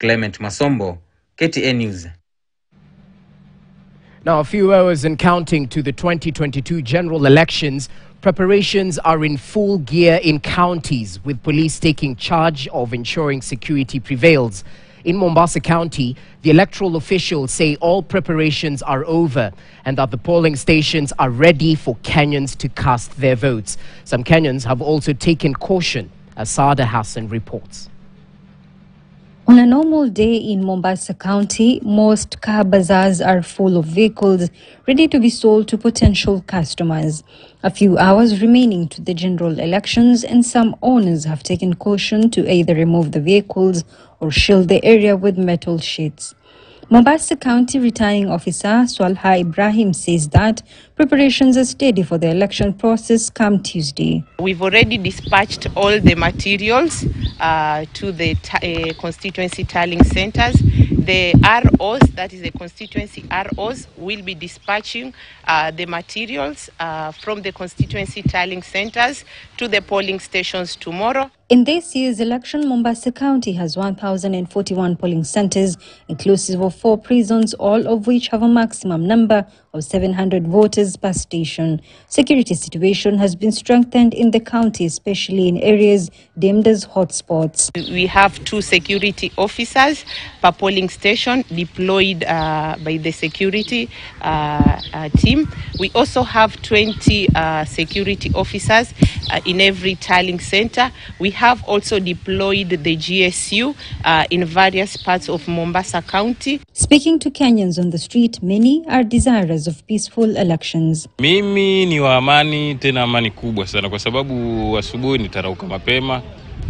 Clement Masombo, KTN News. Now, a few hours and counting to the 2022 general elections, preparations are in full gear in counties, with police taking charge of ensuring security prevails. In Mombasa County, the electoral officials say all preparations are over and that the polling stations are ready for Kenyans to cast their votes. Some Kenyans have also taken caution, as Sada Hassan reports. On a normal day in Mombasa County, most car bazaars are full of vehicles ready to be sold to potential customers. A few hours remaining to the general elections, and some owners have taken caution to either remove the vehicles or shield the area with metal sheets. Mombasa County Returning Officer Swalha Ibrahim says that preparations are steady for the election process come Tuesday. We've already dispatched all the materials uh, to the uh, constituency tallying centers. The ROs, that is the constituency ROs, will be dispatching uh, the materials uh, from the constituency tallying centers to the polling stations tomorrow. In this year's election, Mombasa County has 1,041 polling centers, inclusive of four prisons, all of which have a maximum number of 700 voters per station. Security situation has been strengthened in the county, especially in areas deemed as hotspots. We have two security officers per polling station deployed uh, by the security uh, uh, team. We also have 20 uh, security officers uh, in every tiling center. We have also deployed the GSU uh, in various parts of Mombasa County. Speaking to Kenyans on the street, many are desirous of peaceful elections. Mimi ni wa amani, tena amani kubwa sana, kwa sababu asubuhi nitarauka mapema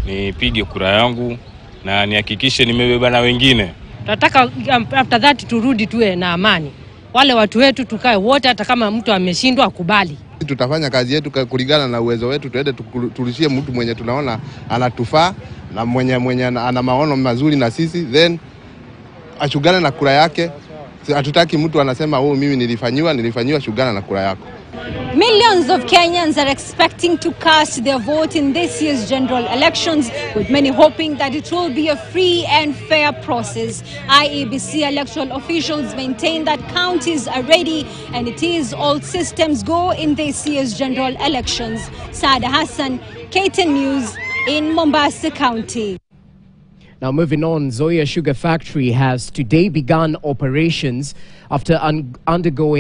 nipige kura yangu na nihakikishe nimebeba na wengine. Tunataka after that turudi tuwe na amani, wale watu wetu tukae wote, hata kama mtu ameshindwa akubali. Tutafanya kazi yetu kulingana na uwezo wetu, tuende turishie mtu mwenye tunaona anatufaa na mwenye, mwenye ana maono mazuri na sisi, then ashugane na kura yake. Hatutaki mtu anasema oh, mimi nilifanyiwa nilifanyiwa. Shugana na kura yako. Millions of Kenyans are expecting to cast their vote in this year's general elections, with many hoping that it will be a free and fair process. IEBC electoral officials maintain that counties are ready and it is all systems go in this year's general elections. Sada Hassan, KTN News in Mombasa County. Now, moving on, Nzoia Sugar Factory has today begun operations after un undergoing